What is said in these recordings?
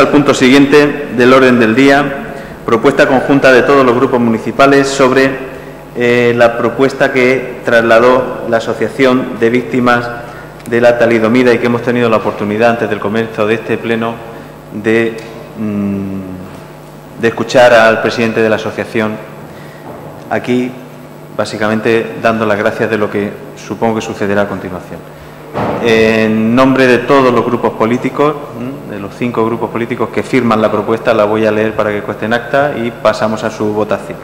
Al punto siguiente del orden del día, propuesta conjunta de todos los grupos municipales sobre eh, la propuesta que trasladó la Asociación de Víctimas de la Talidomida y que hemos tenido la oportunidad antes del comienzo de este pleno de, mm, de escuchar al presidente de la asociación aquí, básicamente dando las gracias de lo que supongo que sucederá a continuación. En nombre de todos los grupos políticos, de los cinco grupos políticos que firman la propuesta, la voy a leer para que cueste en acta y pasamos a su votación.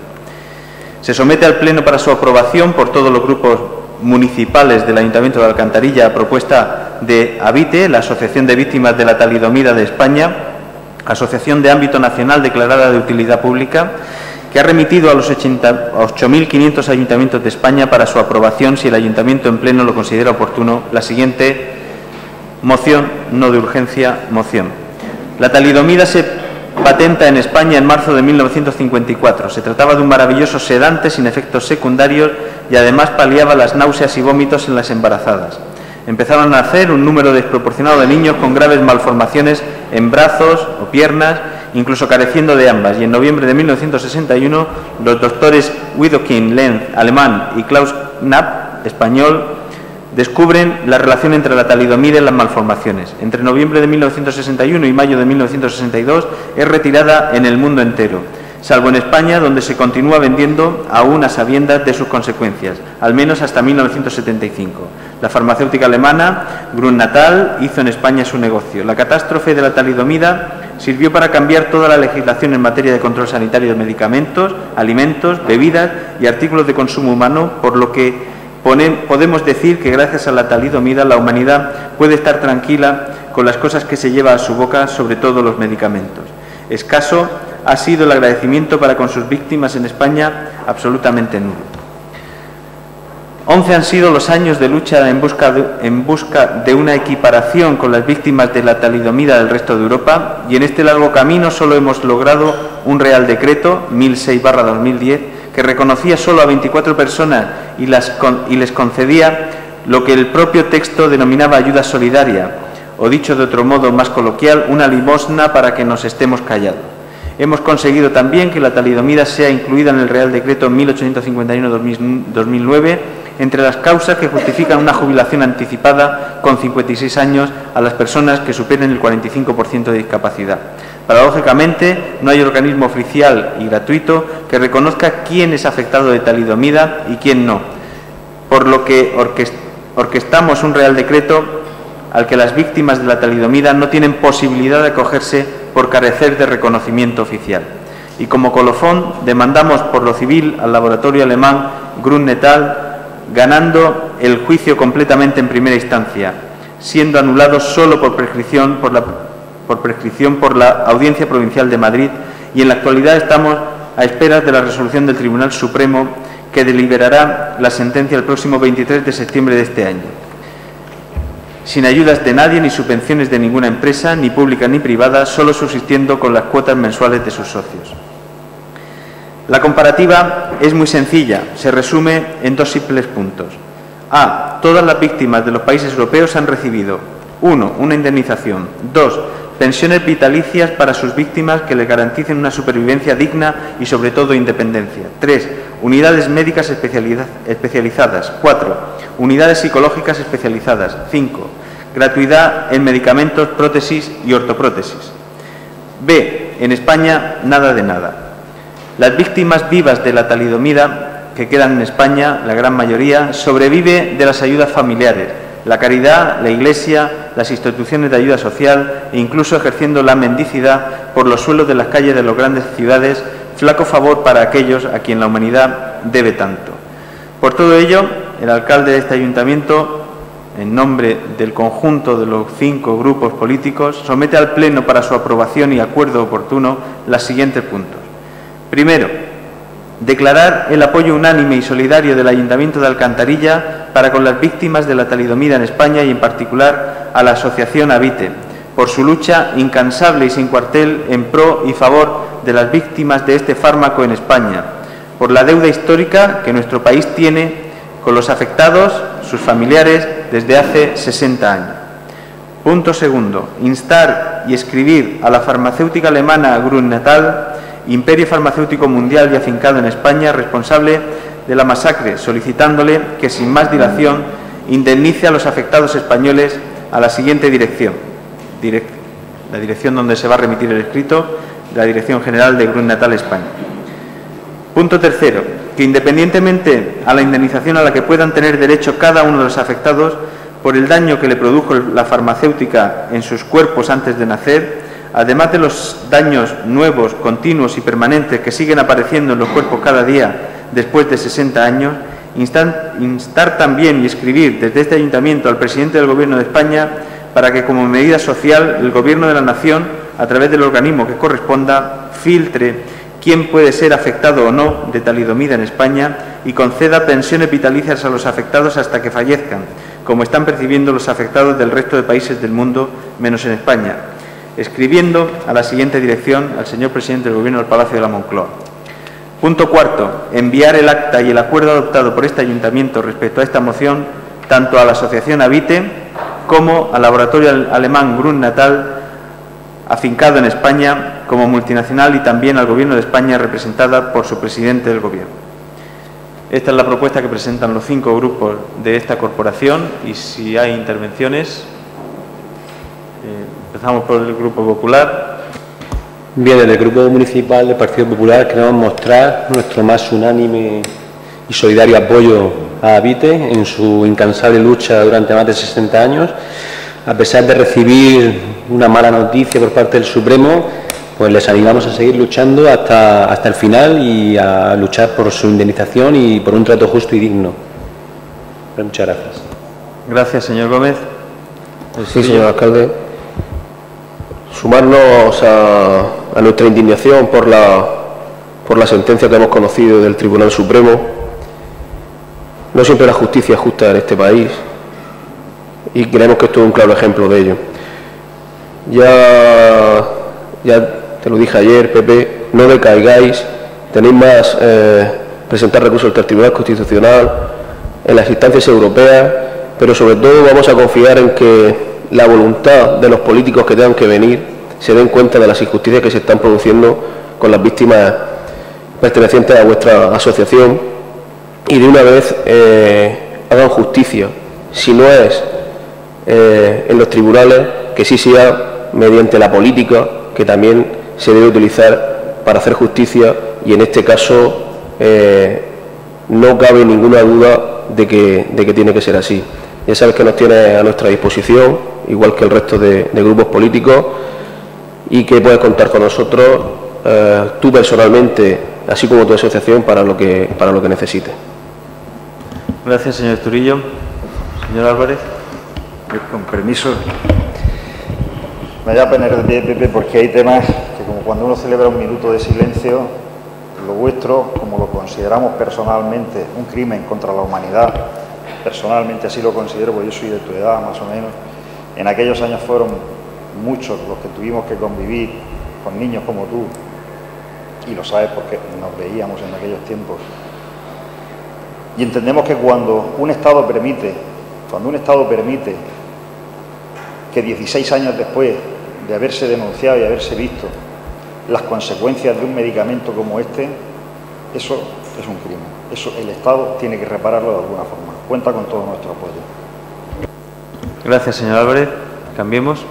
Se somete al Pleno para su aprobación por todos los grupos municipales del Ayuntamiento de Alcantarilla a propuesta de Habite, la Asociación de Víctimas de la Talidomida de España, asociación de ámbito nacional declarada de utilidad pública, que ha remitido a los 8.500 ayuntamientos de España para su aprobación, si el ayuntamiento en pleno lo considera oportuno, la siguiente moción, no de urgencia, moción. La talidomida se patenta en España en marzo de 1954. Se trataba de un maravilloso sedante sin efectos secundarios y además paliaba las náuseas y vómitos en las embarazadas. Empezaron a nacer un número desproporcionado de niños con graves malformaciones en brazos o piernas incluso careciendo de ambas, y en noviembre de 1961 los doctores Widokin, Lenz, alemán, y Klaus Knapp, español, descubren la relación entre la talidomida y las malformaciones. Entre noviembre de 1961 y mayo de 1962 es retirada en el mundo entero salvo en España, donde se continúa vendiendo aún a sabiendas de sus consecuencias, al menos hasta 1975. La farmacéutica alemana Grunnatal hizo en España su negocio. La catástrofe de la talidomida sirvió para cambiar toda la legislación en materia de control sanitario de medicamentos, alimentos, bebidas y artículos de consumo humano, por lo que podemos decir que gracias a la talidomida la humanidad puede estar tranquila con las cosas que se lleva a su boca, sobre todo los medicamentos. Escaso ha sido el agradecimiento para con sus víctimas en España absolutamente nulo. Once han sido los años de lucha en busca de, una equiparación con las víctimas de la talidomida del resto de Europa y en este largo camino solo hemos logrado un Real Decreto 1006-2010 que reconocía solo a 24 personas y les concedía lo que el propio texto denominaba ayuda solidaria o dicho de otro modo más coloquial, una limosna para que nos estemos callados. Hemos conseguido también que la talidomida sea incluida en el Real Decreto 1851-2009 entre las causas que justifican una jubilación anticipada con 56 años a las personas que superen el 45% de discapacidad. Paradójicamente, no hay organismo oficial y gratuito que reconozca quién es afectado de talidomida y quién no, por lo que orquestamos un Real Decreto al que las víctimas de la talidomida no tienen posibilidad de acogerse por carecer de reconocimiento oficial. Y como colofón demandamos por lo civil al laboratorio alemán Grunnetal, ganando el juicio completamente en primera instancia, siendo anulado solo por prescripción por la, Audiencia Provincial de Madrid y en la actualidad estamos a espera de la resolución del Tribunal Supremo que deliberará la sentencia el próximo 23 de septiembre de este año sin ayudas de nadie ni subvenciones de ninguna empresa, ni pública ni privada, solo subsistiendo con las cuotas mensuales de sus socios. La comparativa es muy sencilla, se resume en dos simples puntos. A. Todas las víctimas de los países europeos han recibido 1. Una indemnización. 2. Pensiones vitalicias para sus víctimas que les garanticen una supervivencia digna y sobre todo independencia. 3. Unidades médicas especializadas. 4. Unidades psicológicas especializadas. 5. Gratuidad en medicamentos, prótesis y ortoprótesis. B. En España, nada de nada. Las víctimas vivas de la talidomida que quedan en España, la gran mayoría, sobrevive de las ayudas familiares, la caridad, la Iglesia, las instituciones de ayuda social e incluso ejerciendo la mendicidad por los suelos de las calles de las grandes ciudades, flaco favor para aquellos a quien la humanidad debe tanto. Por todo ello, el alcalde de este ayuntamiento en nombre del conjunto de los cinco grupos políticos, somete al Pleno para su aprobación y acuerdo oportuno los siguientes puntos. Primero, declarar el apoyo unánime y solidario del Ayuntamiento de Alcantarilla para con las víctimas de la talidomida en España y en particular a la Asociación Habite, por su lucha incansable y sin cuartel en pro y favor de las víctimas de este fármaco en España, por la deuda histórica que nuestro país tiene con los afectados, sus familiares, desde hace 60 años. Punto segundo. Instar y escribir a la farmacéutica alemana Grünnatal, imperio farmacéutico mundial y afincado en España, responsable de la masacre, solicitándole que sin más dilación indemnice a los afectados españoles a la siguiente dirección. la dirección donde se va a remitir el escrito, la Dirección General de Grünnatal España. Punto tercero, que independientemente a la indemnización a la que puedan tener derecho cada uno de los afectados por el daño que le produjo la farmacéutica en sus cuerpos antes de nacer, además de los daños nuevos, continuos y permanentes que siguen apareciendo en los cuerpos cada día después de 60 años, instar, también y escribir desde este ayuntamiento al presidente del Gobierno de España para que como medida social el Gobierno de la Nación, a través del organismo que corresponda, filtre quién puede ser afectado o no de talidomida en España y conceda pensiones vitalicias a los afectados hasta que fallezcan, como están percibiendo los afectados del resto de países del mundo, menos en España, escribiendo a la siguiente dirección al señor presidente del Gobierno del Palacio de la Moncloa. Punto cuarto. Enviar el acta y el acuerdo adoptado por este ayuntamiento respecto a esta moción tanto a la Asociación Habite como al laboratorio alemán Grun Natal afincado en España como multinacional y también al Gobierno de España representada por su presidente del Gobierno. Esta es la propuesta que presentan los cinco grupos de esta corporación y si hay intervenciones, empezamos por el Grupo Popular. Bien, desde el Grupo Municipal del Partido Popular queremos mostrar nuestro más unánime y solidario apoyo a Avite en su incansable lucha durante más de 60 años a pesar de recibir una mala noticia por parte del Supremo, pues les animamos a seguir luchando hasta, hasta el final y a luchar por su indemnización y por un trato justo y digno. Muchas gracias. Gracias, señor Gómez. Sí, señor alcalde. Sumarnos a, nuestra indignación por la, sentencia que hemos conocido del Tribunal Supremo. No siempre la justicia es justa en este país y creemos que esto es un claro ejemplo de ello. Ya, ya te lo dije ayer, Pepe, no decaigáis, tenéis más eh, presentar recursos ante el Tribunal Constitucional, en las instancias europeas, pero sobre todo vamos a confiar en que la voluntad de los políticos que tengan que venir se den cuenta de las injusticias que se están produciendo con las víctimas pertenecientes a vuestra asociación y de una vez eh, hagan justicia. Si no es eh, en los tribunales, que sí sea mediante la política, que también se debe utilizar para hacer justicia y en este caso eh, no cabe ninguna duda de que, de que, tiene que ser así. Ya sabes que nos tiene a nuestra disposición, igual que el resto de, grupos políticos, y que puedes contar con nosotros, eh, tú personalmente, así como tu asociación, para lo que, para lo que necesites. Gracias, señor Esturillo. Señor Álvarez con permiso, me da pena el pie, Pepe, porque hay temas que como cuando uno celebra un minuto de silencio, lo vuestro, como lo consideramos personalmente un crimen contra la humanidad, personalmente así lo considero, porque yo soy de tu edad más o menos, en aquellos años fueron muchos los que tuvimos que convivir con niños como tú, y lo sabes porque nos veíamos en aquellos tiempos. Y entendemos que cuando un Estado permite, cuando un Estado permite que 16 años después de haberse denunciado y haberse visto las consecuencias de un medicamento como este, eso es un crimen. Eso el Estado tiene que repararlo de alguna forma. Cuenta con todo nuestro apoyo. Gracias, señor Álvarez. Cambiemos.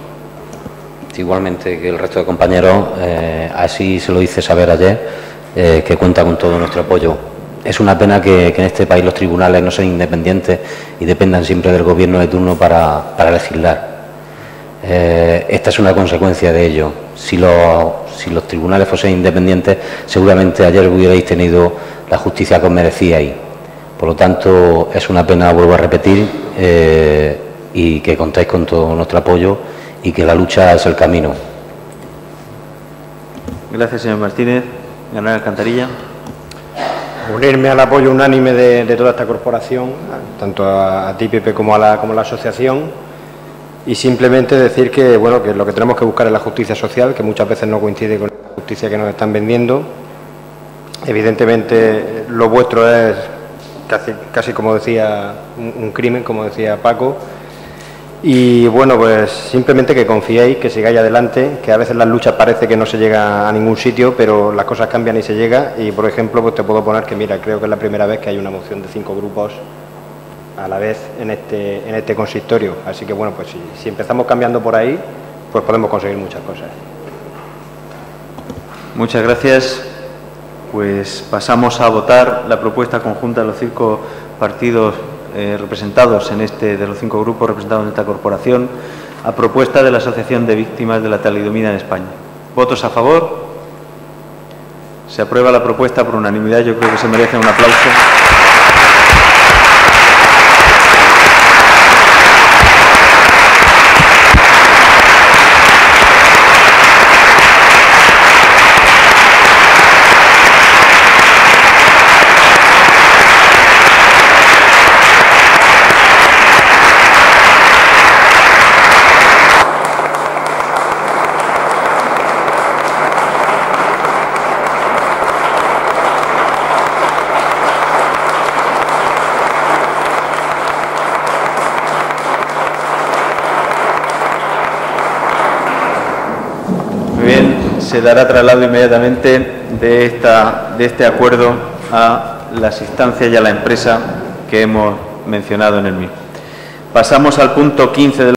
Igualmente que el resto de compañeros, eh, así se lo hice saber ayer, eh, que cuenta con todo nuestro apoyo. Es una pena que, en este país los tribunales no sean independientes y dependan siempre del gobierno de turno para legislar. Eh, esta es una consecuencia de ello. Si, los tribunales fuesen independientes, seguramente ayer hubierais tenido la justicia que os merecíais. Por lo tanto, es una pena, vuelvo a repetir, eh, y que contáis con todo nuestro apoyo y que la lucha es el camino. Gracias, señor Martínez. Ganar Alcantarilla. Unirme al apoyo unánime de, toda esta corporación, tanto a, a ti, Pepe, como a la, como a la asociación y simplemente decir que bueno que lo que tenemos que buscar es la justicia social, que muchas veces no coincide con la justicia que nos están vendiendo. Evidentemente lo vuestro es casi, casi como decía un, crimen, como decía Paco, Y bueno, pues simplemente que confiéis, que sigáis adelante, que a veces las luchas parece que no se llega a ningún sitio, pero las cosas cambian y se llega. Y por ejemplo, pues te puedo poner que, mira, creo que es la primera vez que hay una moción de cinco grupos a la vez en este, en este consistorio. Así que bueno, pues si, empezamos cambiando por ahí, pues podemos conseguir muchas cosas. Muchas gracias. Pues pasamos a votar la propuesta conjunta de los cinco partidos eh, representados en este, de los cinco grupos representados en esta corporación, a propuesta de la Asociación de Víctimas de la Talidomida en España. ¿Votos a favor? Se aprueba la propuesta por unanimidad. Yo creo que se merece un aplauso. Muy bien, se dará traslado inmediatamente de, esta, de este acuerdo a las instancias y a la empresa que hemos mencionado en el mismo. Pasamos al punto 15 del